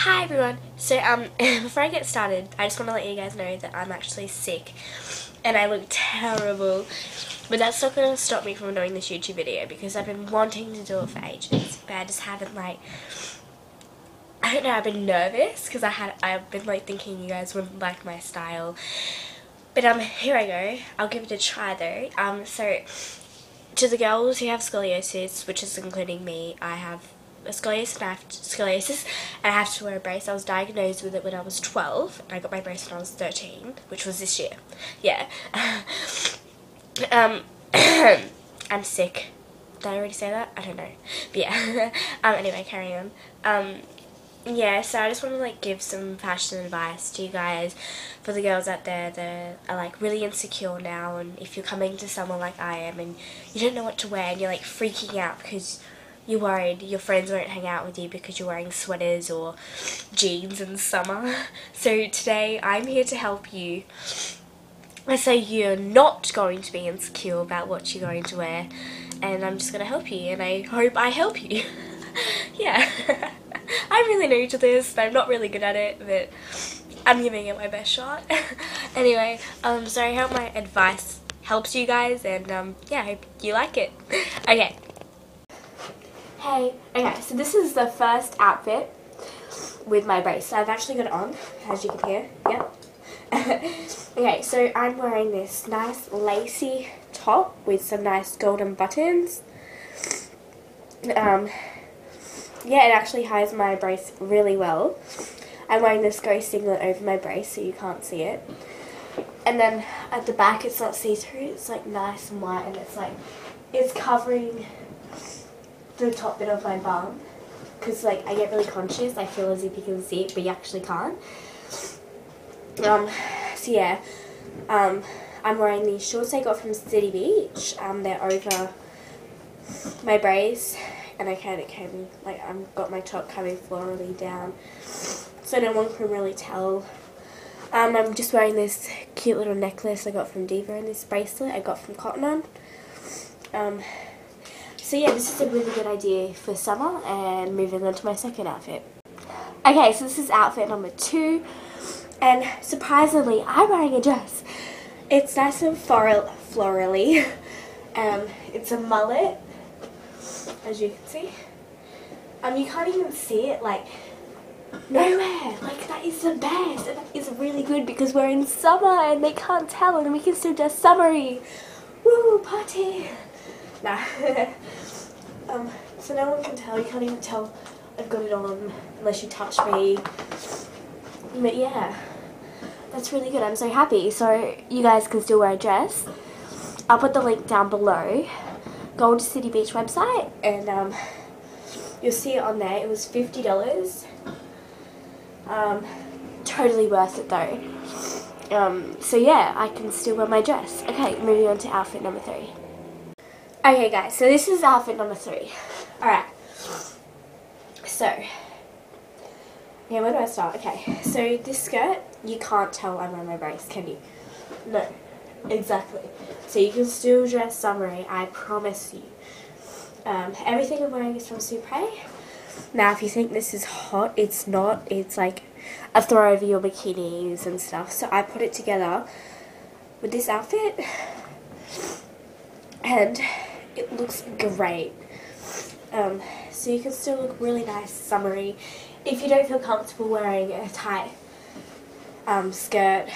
Hi everyone. So um before I get started, I just want to let you guys know that I'm actually sick and I look terrible. But that's not going to stop me from doing this YouTube video because I've been wanting to do it for ages, but I just haven't like I don't know, I've been nervous because I had I've been like thinking you guys wouldn't like my style. But um here I go. I'll give it a try though. Um so to the girls who have scoliosis, which is including me, I have scoliosis and I have to, scoliosis and I have to wear a brace. I was diagnosed with it when I was 12 and I got my brace when I was 13, which was this year. Yeah. um, I'm sick. Did I already say that? I don't know. But yeah. um, anyway, carry on. Um, yeah, so I just want to like give some fashion advice to you guys for the girls out there that are like really insecure now and if you're coming to someone like I am and you don't know what to wear and you're like freaking out because you're worried your friends won't hang out with you because you're wearing sweaters or jeans in the summer. So today I'm here to help you. I say you're not going to be insecure about what you're going to wear and I'm just going to help you and I hope I help you. yeah. I'm really new to this but I'm not really good at it but I'm giving it my best shot. anyway, um, so I hope my advice helps you guys and um, yeah, I hope you like it. okay. Hey, okay, so this is the first outfit with my brace. So I've actually got it on, as you can hear. Yep. okay, so I'm wearing this nice lacy top with some nice golden buttons. Um, yeah, it actually hides my brace really well. I'm wearing this grey singlet over my brace so you can't see it. And then at the back it's not see-through, it's like nice and white and it's like, it's covering the top bit of my bum. Because like I get really conscious, I feel as if you can see it but you actually can't. Um, so yeah, um, I'm wearing these shorts I got from City Beach. Um, they're over my brace and I kind of came, like I've got my top coming florally down so no one can really tell. Um, I'm just wearing this cute little necklace I got from Diva and this bracelet I got from Cotton On. Um, so yeah, this is a really good idea for summer and moving on to my second outfit. Okay, so this is outfit number two and surprisingly I'm wearing a dress. It's nice and floral florally. Um, it's a mullet as you can see. Um, you can't even see it like nowhere. Like that is the best. And that is really good because we're in summer and they can't tell and we can still just summery. Woo, party. Nah. um, so no one can tell. You can't even tell I've got it on unless you touch me. But yeah, that's really good. I'm so happy. So you guys can still wear a dress. I'll put the link down below Gold City Beach website and um, you'll see it on there. It was $50. Um, totally worth it though. Um, so yeah, I can still wear my dress. Okay, moving on to outfit number three. Okay guys, so this is outfit number three. Alright. So, yeah, where do I start? Okay, so this skirt, you can't tell I'm wearing my brace, can you? No. Exactly. So you can still dress summery, I promise you. Um, everything I'm wearing is from Supre. Now, if you think this is hot, it's not. It's like a throw over your bikinis and stuff. So I put it together with this outfit. And it looks great. Um, so you can still look really nice summery. If you don't feel comfortable wearing a tight um, skirt,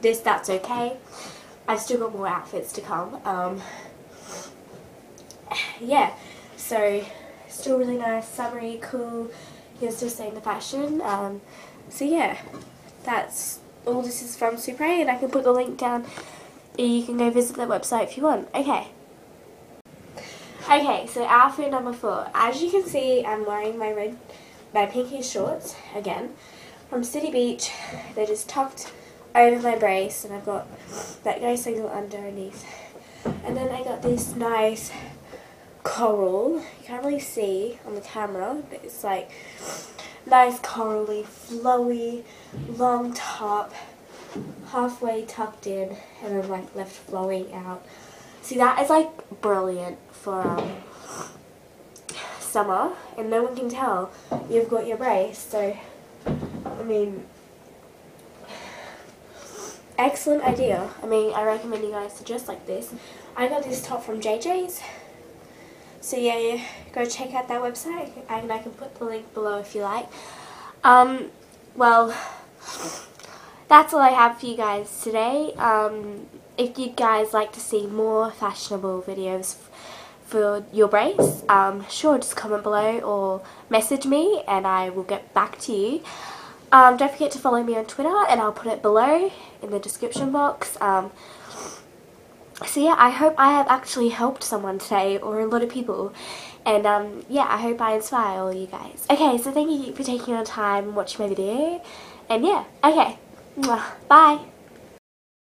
this, that's okay. I've still got more outfits to come. Um, yeah, so still really nice, summery, cool. You can still stay in the fashion. Um, so yeah, that's all this is from Supre and I can put the link down. You can go visit their website if you want. Okay. Okay, so outfit number four. As you can see, I'm wearing my red, my pinky shorts again from City Beach. They're just tucked over my brace and I've got that guy single underneath. And then I got this nice coral. You can't really see on the camera, but it's like nice corally, flowy, long top, halfway tucked in, and then like left flowing out. See, that is like brilliant for um, summer, and no one can tell you've got your brace, so I mean, excellent idea. I mean, I recommend you guys to dress like this. I got this top from JJ's. So yeah, go check out that website and I can put the link below if you like. Um, well, that's all I have for you guys today. Um, if you guys like to see more fashionable videos for your brace, um, sure, just comment below or message me and I will get back to you. Um, don't forget to follow me on Twitter and I'll put it below in the description box. Um, so yeah, I hope I have actually helped someone today or a lot of people. And um, yeah, I hope I inspire all you guys. Okay, so thank you for taking your time watching my video. And yeah, okay. Bye.